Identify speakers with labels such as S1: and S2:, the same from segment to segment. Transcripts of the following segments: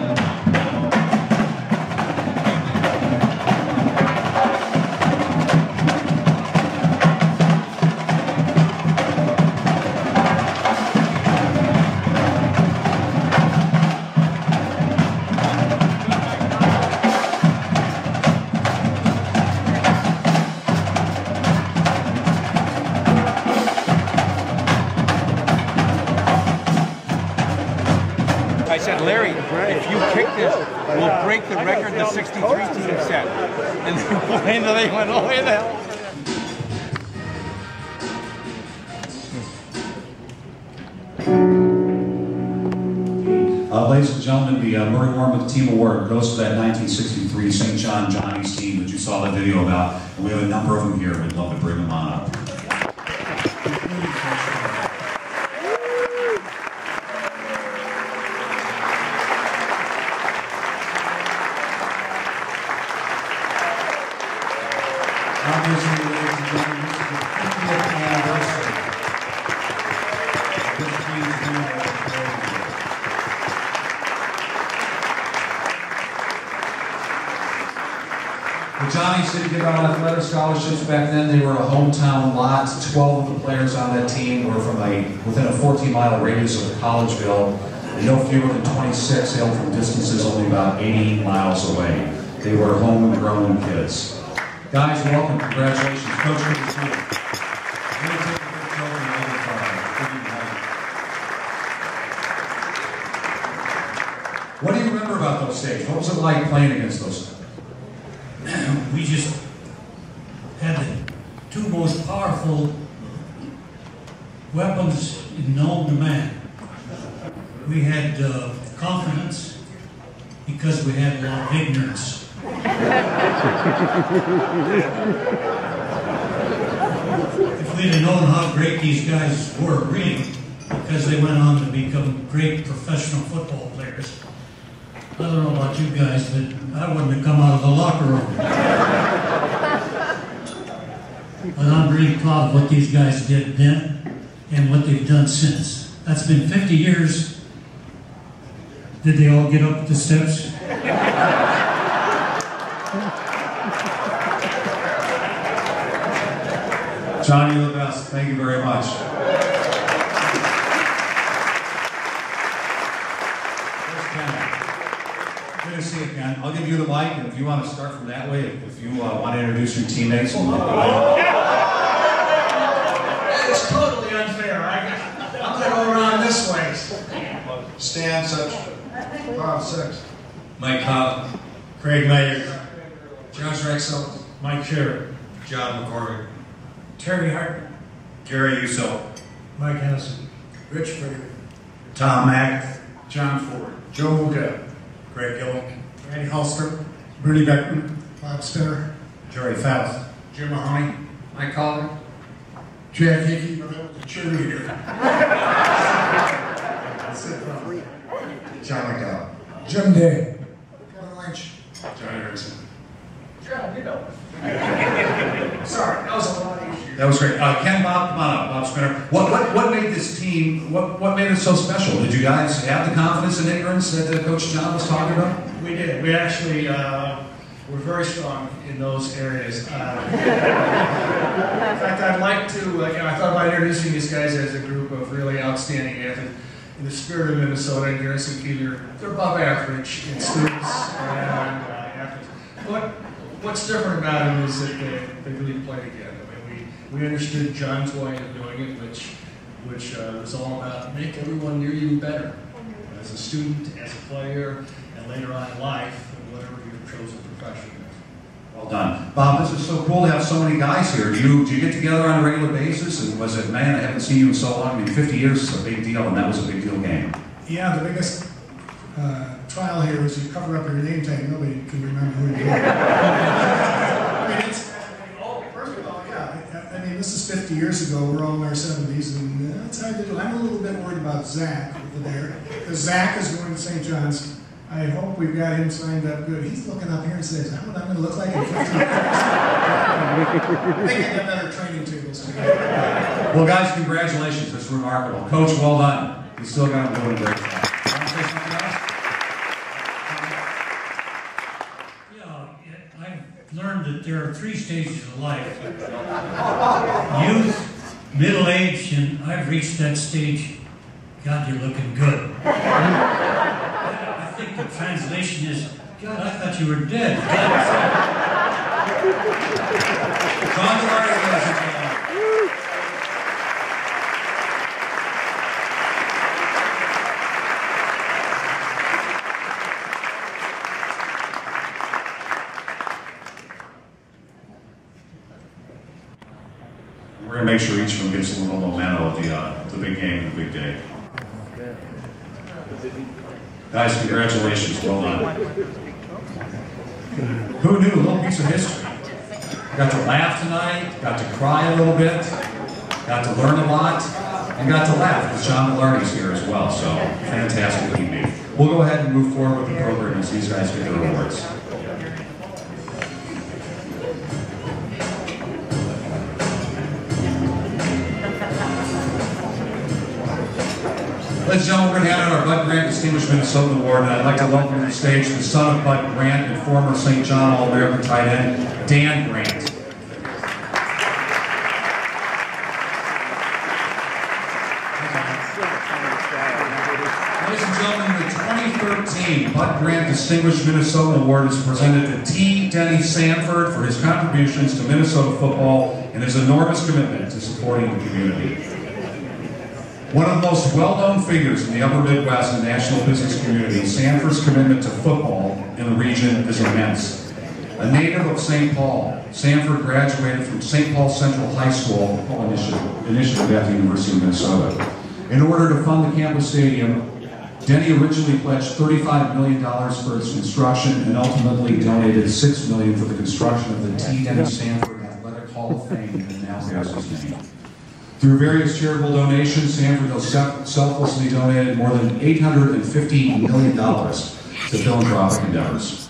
S1: I Team
S2: Award goes to that 1963 St. John Johnnies team that you saw that video about. And we have a number of them here. We'd love to bring them on up. Mile radius of Collegeville. And no fewer than 26 hailed from distances only about 80 miles away. They were homegrown kids. Guys, welcome. Congratulations. Coach, good to you. What do you remember about those days? What was it like playing against those?
S3: we just had the two most powerful weapons to man. We had uh, confidence because we had a lot of ignorance. if we'd have known how great these guys were, really, because they went on to become great professional football players. I don't know about you guys, but I wouldn't have come out of the locker room. But I'm really proud of what these guys did then and what they've done since. That's been 50 years. Did they all get up the steps?
S2: Johnny, best. Thank you very much. Good to see you, Ken. I'll give you the mic, and if you want to start from that way, if you uh, want to introduce your teammates. we'll go ahead.
S4: It's totally unfair. I got, I'm gonna go around this way.
S5: Stan Such, Bob Six,
S3: Mike Cobb, Craig Mayer, Josh Rexel, Mike Sherritt,
S5: John McCormick,
S3: Terry Hart,
S2: Gary Uso.
S3: Mike Hennessy,
S4: Rich Freeman,
S3: Tom Mack,
S4: John Ford,
S3: Joe Muka, Greg Gillick,
S4: Randy Hallstrom,
S3: Bernie Beckman,
S4: Bob Spinner,
S3: Jerry Faust,
S4: Jim Mahoney,
S3: Mike Collar,
S4: Jack Hickey, but I was a cheerleader. That's it, probably.
S5: John McDowell.
S4: Jim Day, Kevin Lynch.
S5: John Erickson.
S4: John, you know. Sorry, that was a lot easier.
S2: That was great. Uh, Ken, Bob, come on up. Bob Spinner. What, what, what made this team, what, what made it so special? Did you guys have the confidence and ignorance that uh, Coach John was talking about?
S6: We did. We actually uh, were very strong in those areas. Uh, in fact, I'd like to, uh, you know, I thought about introducing these guys as a group of really outstanding athletes. In the spirit of Minnesota and Garrison Keillor, they're above average in students and uh, athletes. What's different about them is that they, they really play together. I mean, we, we understood John's way of doing it, which, which uh, was all about make everyone near you better as a student, as a player, and later on in life, whatever your chosen profession.
S2: Well done. Bob, this is so cool to have so many guys here. Do you, do you get together on a regular basis? And was it, man, I haven't seen you in so long. I mean, 50 years is a big deal, and that was a big deal game.
S4: Yeah, the biggest uh, trial here is you cover up your name tag, nobody can remember who you are. I mean, oh, first of all, yeah, I, mean, this is 50 years ago, we're all in our 70s, and uh, it's hard to do. I'm a little bit worried about Zach over there, because Zach is going to St. John's. I hope we've got him signed up good. He's looking up here and says, I'm going to look like him. I think I got better training tables today.
S2: Well, guys, congratulations. That's remarkable. Coach, well done. You still got him going great. Yeah, I've learned
S3: that there are three stages of life. Youth, middle age, and I've reached that stage. God, you're looking good. I think the translation is, God, I thought you were dead Larry, ladies and gentlemen.
S2: We're gonna make sure each of them gets a little memento of the, uh, the big game, the big day. Guys, congratulations, well done. Who knew, a little piece of history. Got to laugh tonight, got to cry a little bit, got to learn a lot, and got to laugh, because John Maloney's here as well, so fantastic evening. We'll go ahead and move forward with the program as these guys get their awards. Ladies and gentlemen, we're going to our Bud Grant Distinguished Minnesota Award, and I'd like to welcome to the stage the son of Bud Grant and former St. John All-American tight end, Dan Grant. Ladies and gentlemen, the 2013 Bud Grant Distinguished Minnesota Award is presented to T. Denny Sanford for his contributions to Minnesota football and his enormous commitment to supporting the community. One of the most well-known figures in the upper Midwest and national business community, Sanford's commitment to football in the region is immense. A native of St. Paul, Sanford graduated from St. Paul Central High School oh, Initiative, Initiative at the University of Minnesota. In order to fund the campus stadium, Denny originally pledged $35 million for its construction and ultimately donated 6 million for the construction of the T. Denny Sanford Athletic Hall of Fame that now bears his name. Through various charitable donations, Sanford has selflessly donated more than $850 million to philanthropic endeavors.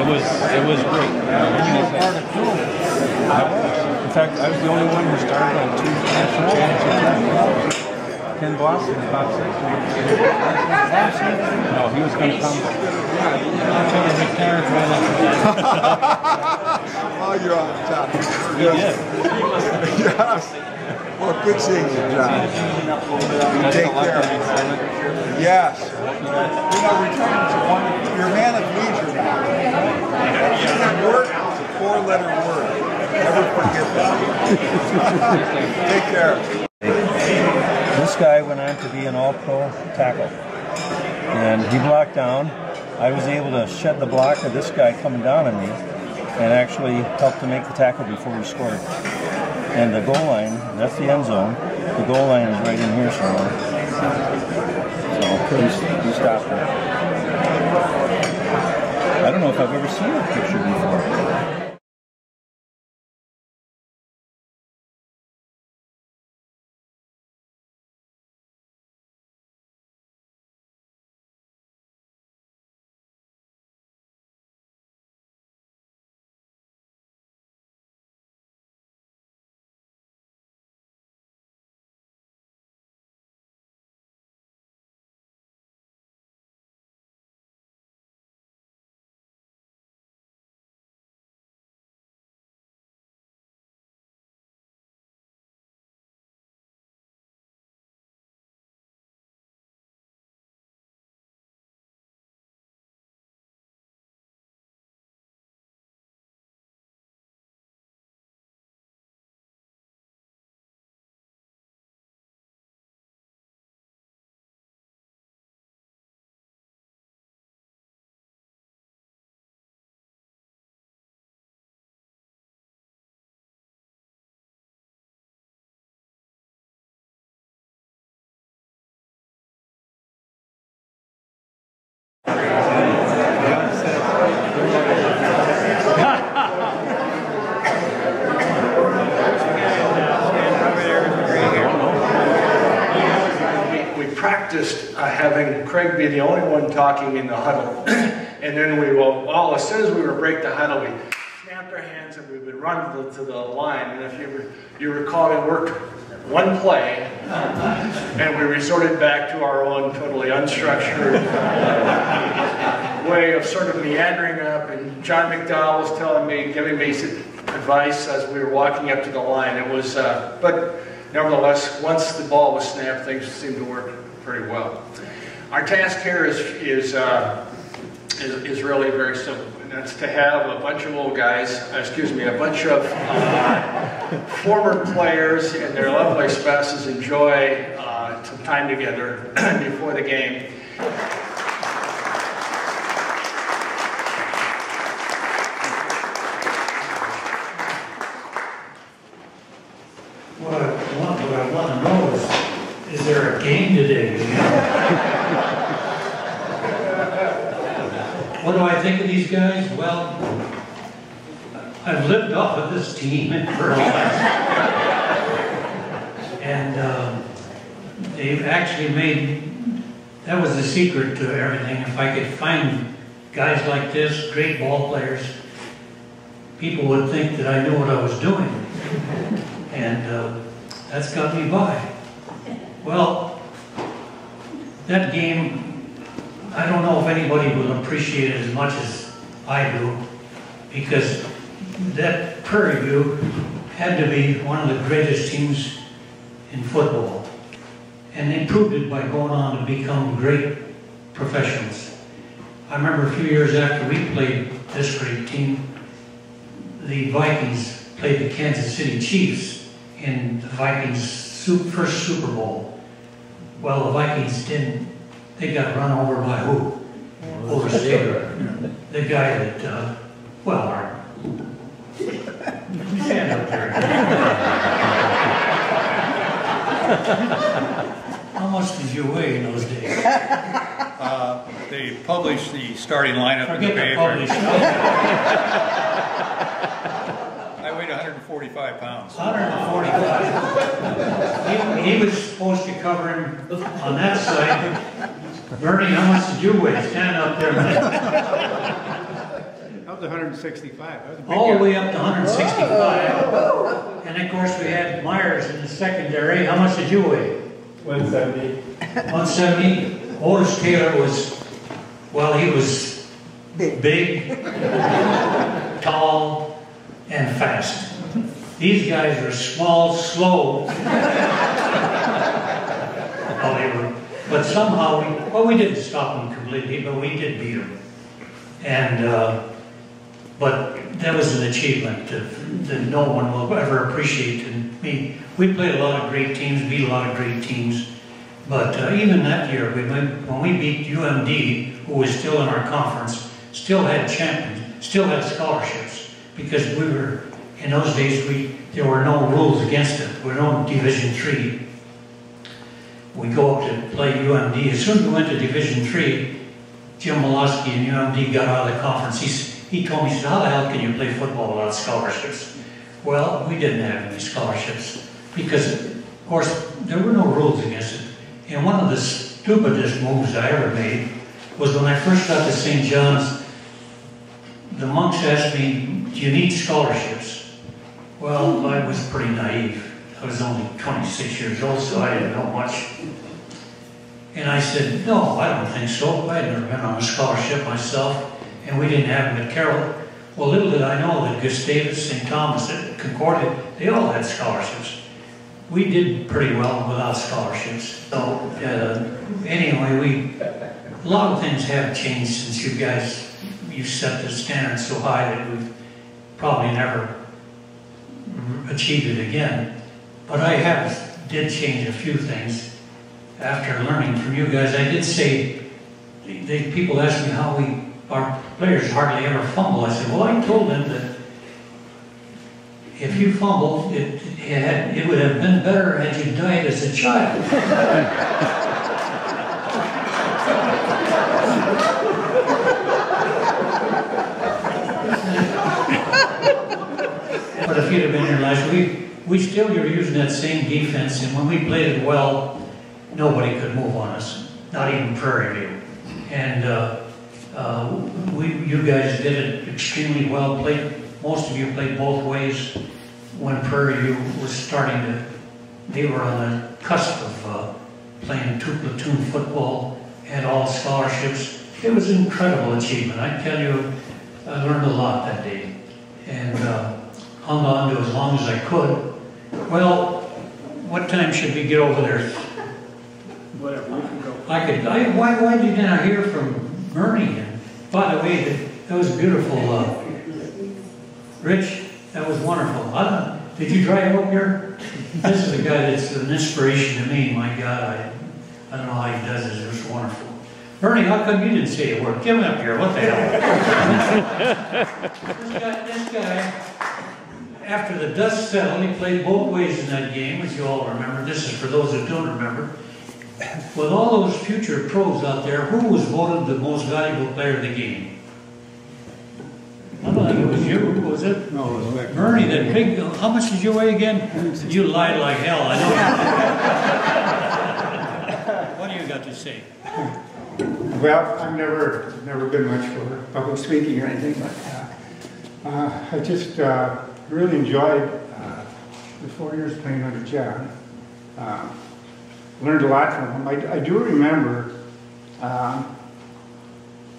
S1: It was it was great. I was. In fact, I was the only one who started on two national championship teams. Ken Boston, about six. No, he was going to come.
S7: Oh, you're on top.
S1: He did.
S7: Yes. Well, good seeing you, John. You take care. Yes. You know, returning to one, you're a man of leisure now. A four-letter word. Never forget that. Take care.
S8: This guy went on to be an all-pro tackle. And he blocked down. I was able to shed the block of this guy coming down on me and actually helped to make the tackle before he scored. And the goal line, that's the end zone. The goal line is right in here somewhere. So he, he stopped it. I don't know if I've ever seen a picture before.
S6: we practiced uh, having Craig be the only one talking in the huddle. and then we will all, as soon as we would break the huddle, we snapped our hands and we would run to the, to the line. And if you, you recall, it worked one play, and we resorted back to our own totally unstructured uh, way of sort of meandering up. And John McDowell was telling me, giving me advice as we were walking up to the line. It was, uh, but nevertheless, once the ball was snapped, things seemed to work pretty well. Our task here is, is, uh, is, is really very simple. And that's to have a bunch of old guys, uh, excuse me, a bunch of uh, former players and their lovely spouses enjoy uh, some time together before the game.
S3: What I want, what I want to know is, is there a game today? What do Think of these guys? Well, I've lived off of this team for a while. And um, they've actually made, that was the secret to everything. If I could find guys like this, great ball players, people would think that I knew what I was doing. And uh, that's got me by. Well, that game, I don't know if anybody will appreciate it as much as I do, because that Prairie View had to be one of the greatest teams in football. And they proved it by going on to become great professionals. I remember a few years after we played this great team, the Vikings played the Kansas City Chiefs in the Vikings' first Super Bowl. Well, the Vikings didn't. They got run over by who? Over Oversteer. The guy that, uh, well, our, stand up there. How much did you weigh in those days?
S9: Uh, They published the starting lineup in the
S3: Forget the
S9: paper.
S3: published.
S9: I weighed 145 pounds.
S3: 145. He, he was supposed to cover him on that side. Bernie, how much did you weigh? Stand up there, man.
S9: That was 165. That was
S3: All the way up to 165. And of course, we had Myers in the secondary. How much did you weigh?
S10: 170.
S3: 170. Otis Taylor was, well, he was big, tall, and fast. These guys were small, slow. But somehow we, well, we didn't stop them completely, but we did beat them. And, uh, but that was an achievement that, that no one will ever appreciate. And me, we played a lot of great teams, beat a lot of great teams. But uh, even that year, we when we beat UMD, who was still in our conference, still had champions, still had scholarships, because we were in those days we there were no rules against it. We were no Division Three. We go up to play UMD. As soon as we went to Division Three, Jim Malosky and UMD got out of the conference. He, he told me, he said, how the hell can you play football without scholarships? Well, we didn't have any scholarships because, of course, there were no rules against it. And one of the stupidest moves I ever made was when I first got to St. John's, the monks asked me, do you need scholarships? Well, I was pretty naive. I was only 26 years old, so I didn't know much. And I said, no, I don't think so. I had never been on a scholarship myself, and we didn't have them at Carroll. Well, little did I know that Gustavus, St. Thomas, and Concordia, they all had scholarships. We did pretty well without scholarships. So, uh, anyway, we, a lot of things have changed since you guys, you set the standard so high that we've probably never achieved it again. But I have, did change a few things after learning from you guys. I did say, people ask me how we, our players hardly ever fumble. I said, well, I told them that if you fumbled, it, it, had, it would have been better had you died as a child. But if you'd have been here last week, we still were using that same defense, and when we played it well, nobody could move on us. not even Prairie View. And uh, uh, we, you guys did it extremely well. Played most of you played both ways when Prairie View was starting to. They were on the cusp of uh, playing two platoon football, had all scholarships. It was an incredible achievement. I tell you, I learned a lot that day, and uh, hung on to as long as I could. Well, what time should we get over there?
S11: Whatever, we can go.
S3: I could, I, why, why didn't I hear from Bernie? By the way, that, that was beautiful, uh, Rich, that was wonderful. I did you drive up here? This is a guy that's an inspiration to me, my God, I, I don't know how he does it, it's wonderful. Bernie, how come you didn't say a word? Get him up here, what the hell? This guy, this guy, after the dust settled, he played both ways in that game, as you all remember. This is for those that don't remember. With all those future pros out there, who was voted the most valuable player of the game? I don't think it was you, was it?
S12: No, it was Vic.
S3: Bernie, that big, how much did you weigh again? You lied like hell, I know. What do you got to say?
S13: Well, I've never, never been much for public speaking or anything, but uh, uh, I just uh, really enjoyed uh, the four years playing under John. Uh, learned a lot from him. I, I do remember um,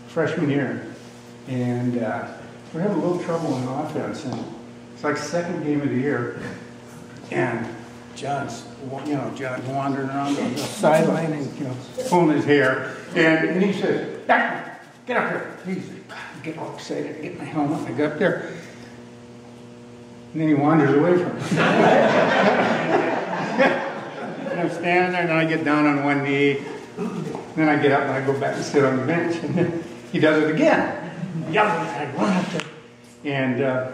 S13: freshman year, and uh, we're having a little trouble in offense, and it's like second game of the year, and John's, you know, John's wandering around the sideline and, you know, pulling his hair, and, and he says, "Beckman, get up here, please. Get all excited, get my helmet, I get up there, and then he wanders away from me. and I'm standing there, and then I get down on one knee, then I get up and I go back and sit on the bench, and then he does it again. Yelling, I run up there, and uh,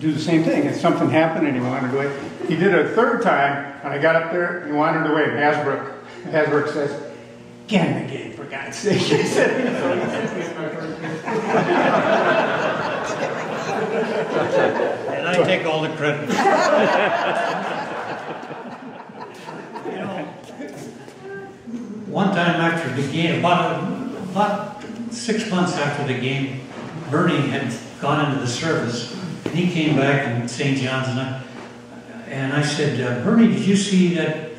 S13: do the same thing. And something happened, and he wandered away. He did it a third time, and I got up there, and he wandered away. And Hasbrook, Hasbrook says, "Get in the game, for God's sake!" He said.
S3: I take all the credit. You know, One time after the game, about, about six months after the game, Bernie had gone into the service, and he came back in St. John's, and I, and I said, uh, Bernie, did you see that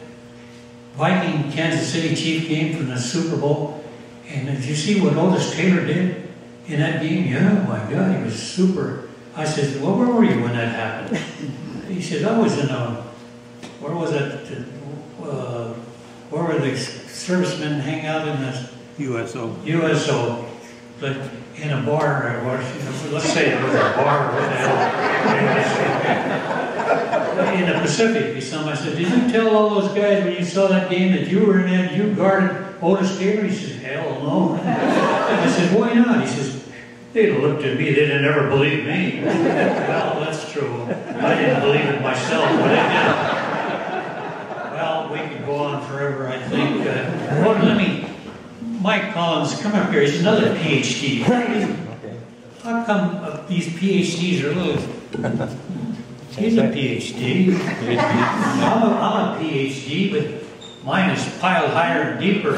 S3: Viking Kansas City Chief game from the Super Bowl? And did you see what Otis Taylor did in that game? Yeah, my God, he was super. I said, well, where were you when that happened? He said, I was in a, where was it? Uh, where were the servicemen hang out in the
S1: USO.
S3: USO, but in a bar, or know, let's say it was a bar, or. In the Pacific, he saw I said, did you tell all those guys when you saw that game that you were in that, you guarded Otis Taylor? He said, hell no. I said, why not? He says, they looked at me, they didn't ever believe me. Well, that's true. I didn't believe it myself, but they did. Well, we could go on forever, I think. Uh, well, let me, Mike Collins, come up here. He's another PhD. How come uh, these PhDs are a little... He's a PhD. I'm a, I'm a PhD, but mine is piled higher and deeper.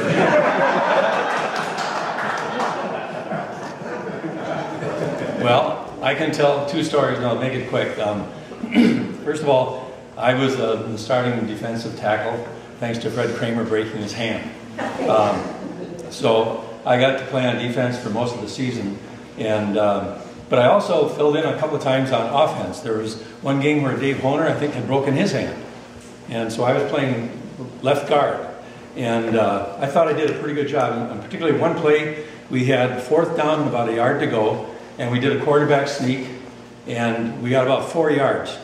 S9: Well, I can tell two stories, and I'll make it quick. Um, first of all, I was uh, the starting defensive tackle, thanks to Fred Kramer breaking his hand. Um, so I got to play on defense for most of the season, and um, but I also filled in a couple of times on offense. There was one game where Dave Honer, I think, had broken his hand, and so I was playing left guard, and uh, I thought I did a pretty good job. And particularly one play, we had fourth down, about a yard to go, and we did a quarterback sneak, and we got about four yards.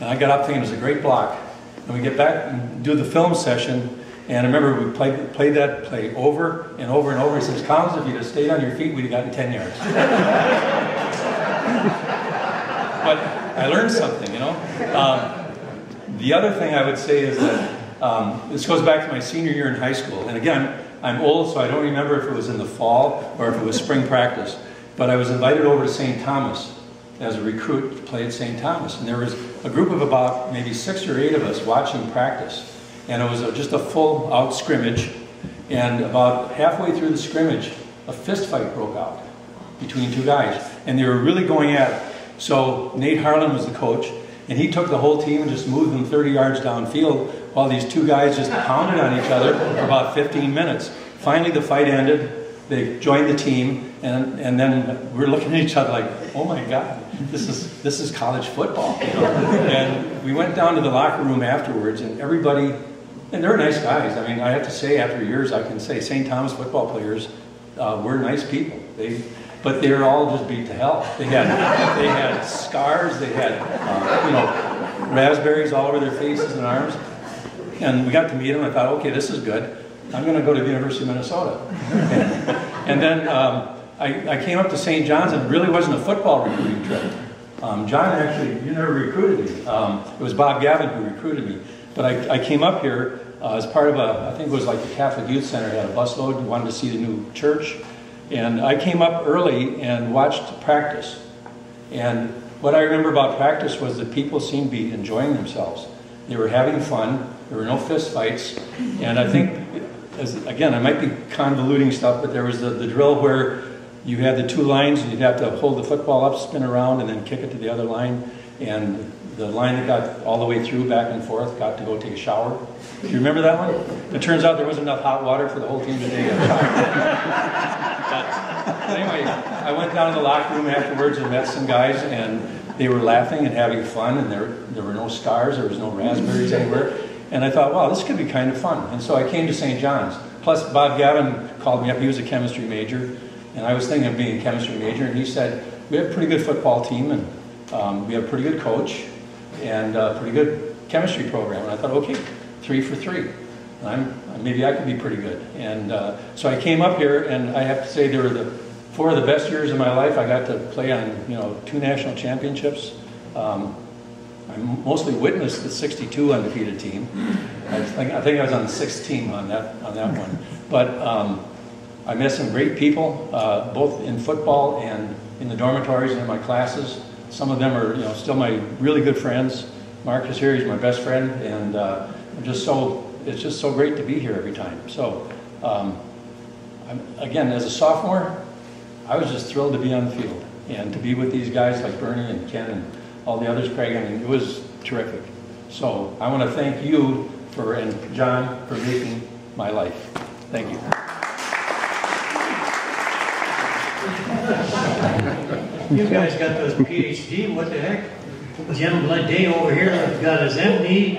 S9: And I got up thinking it was a great block. And we get back and do the film session, and I remember we played, played that play over and over and over. He says, Collins, if you'd have stayed on your feet, we'd have gotten 10 yards. but I learned something, you know. Um, the other thing I would say is that um, this goes back to my senior year in high school. And again, I'm old, so I don't remember if it was in the fall or if it was spring practice. But I was invited over to St. Thomas as a recruit to play at St. Thomas. And there was a group of about maybe six or eight of us watching practice. And it was a, just a full out scrimmage. And about halfway through the scrimmage, a fist fight broke out between two guys. And they were really going at it. So Nate Harlan was the coach, and he took the whole team and just moved them 30 yards downfield while these two guys just pounded on each other for about 15 minutes. Finally, the fight ended. They joined the team, and, and then we're looking at each other like, oh my God, this is, this is college football. And we went down to the locker room afterwards, and everybody, and they're nice guys. I mean, I have to say, after years, I can say St. Thomas football players uh, were nice people. They, but they were all just beat to hell. They had, they had scars, they had, uh, you know, raspberries all over their faces and arms. And we got to meet them. I thought, okay, this is good. I'm going to go to the University of Minnesota. and then um, I, I, came up to St. John's and it really wasn't a football recruiting trip. Um, John actually, you never recruited me. Um, it was Bob Gavin who recruited me. But I, I came up here uh, as part of a, I think it was like the Catholic Youth Center had a busload, wanted to see the new church. And I came up early and watched practice. And what I remember about practice was that people seemed to be enjoying themselves. They were having fun. There were no fist fights. And I think as, again, I might be convoluting stuff, but there was the, the drill where you had the two lines and you'd have to hold the football up, spin around, and then kick it to the other line. And the line that got all the way through back and forth got to go take a shower. Do you remember that one? It turns out there wasn't enough hot water for the whole team to take a shower. anyway, I went down to the locker room afterwards and met some guys, and they were laughing and having fun, and there, there were no scars, there was no raspberries anywhere. And I thought, wow, this could be kind of fun. And so I came to St. John's. Plus, Bob Gavin called me up. He was a chemistry major. And I was thinking of being a chemistry major. And he said, we have a pretty good football team, and um, we have a pretty good coach, and a pretty good chemistry program. And I thought, okay, three for three. I'm, maybe I could be pretty good. And uh, so I came up here, and I have to say, they were the four of the best years of my life. I got to play on, you know, two national championships. Um, I mostly witnessed the 62 undefeated team. I think, I think I was on the sixth team on that, on that one. But um, I met some great people, uh, both in football and in the dormitories and in my classes. Some of them are you know, still my really good friends. Mark is here, he's my best friend, and uh, I'm just so, it's just so great to be here every time. So, um, again, as a sophomore, I was just thrilled to be on the field and to be with these guys like Bernie and Ken and all the others, Craig. I mean, it was terrific. So I want to thank you for and John for making my life. Thank you.
S10: You guys got those PhD, what the heck? Jim Day over here got his MD.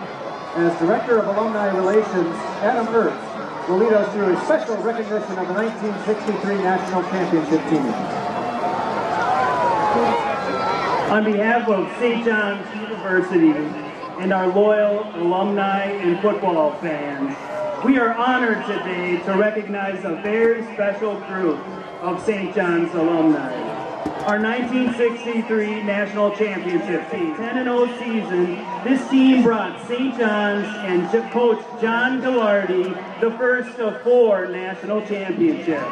S14: as Director of Alumni Relations, Adam Ertz, will lead us through a special recognition of the 1963 National Championship team.
S15: On behalf of St. John's University and our loyal alumni and football fans, we are honored today to recognize a very special group of St. John's alumni our 1963 national championship team. 10-0 season, this team brought St. John's and coach John Gagliardi the first of four national championships.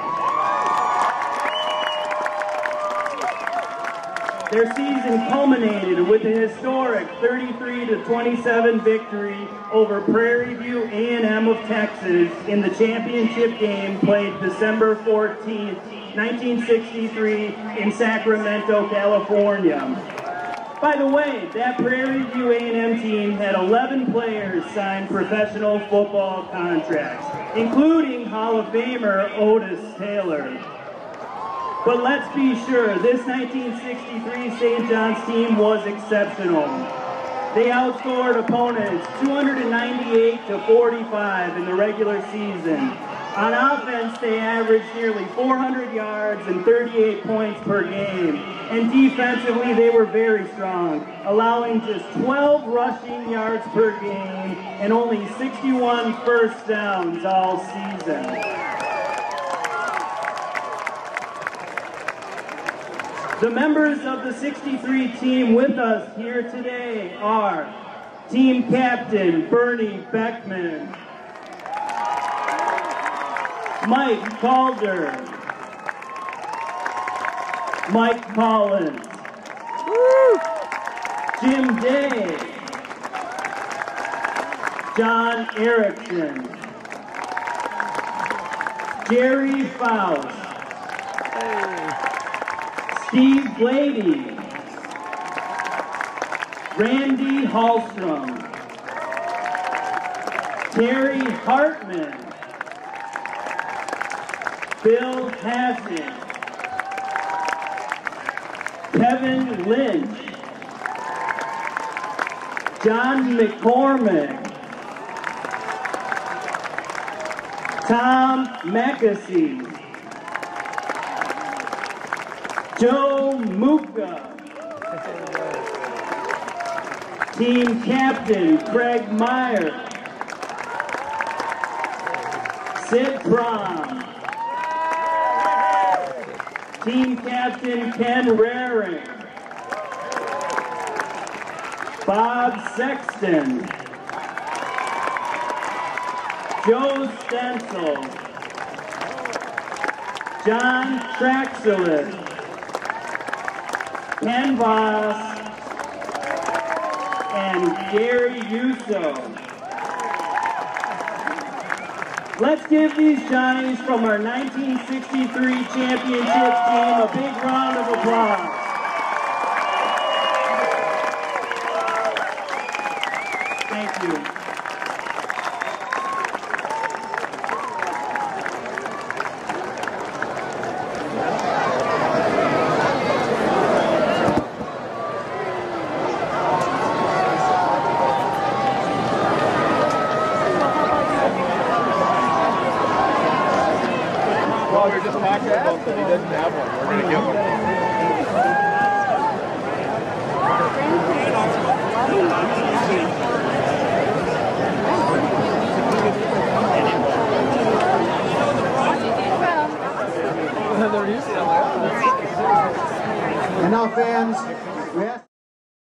S15: Their season culminated with a historic 33 to 27 victory over Prairie View A&M of Texas in the championship game played December 14th, 1963 in Sacramento, California. By the way, that Prairie View A&M team had 11 players sign professional football contracts, including Hall of Famer Otis Taylor. But let's be sure, this 1963 St. John's team was exceptional. They outscored opponents 298 to 45 in the regular season. On offense, they averaged nearly 400 yards and 38 points per game. And defensively, they were very strong, allowing just 12 rushing yards per game and only 61 first downs all season. The members of the 63 team with us here today are Team Captain Bernie Beckman, Mike Calder, Mike Collins, Jim Day, John Erickson, Jerry Faust, Steve Blady, Randy Hallstrom, Terry Hartman, Bill Hassan, Kevin Lynch, John McCormick, Tom McAsee, Joe Muka, Team Captain Craig Meyer, Sid Prom, Team Captain Ken Raring, Bob Sexton, Joe Stencil, John Traxelis, Ken Voss, and Gary Yuso. Let's give these Johnnies from our 1963 championship team a big round of applause. Thank you.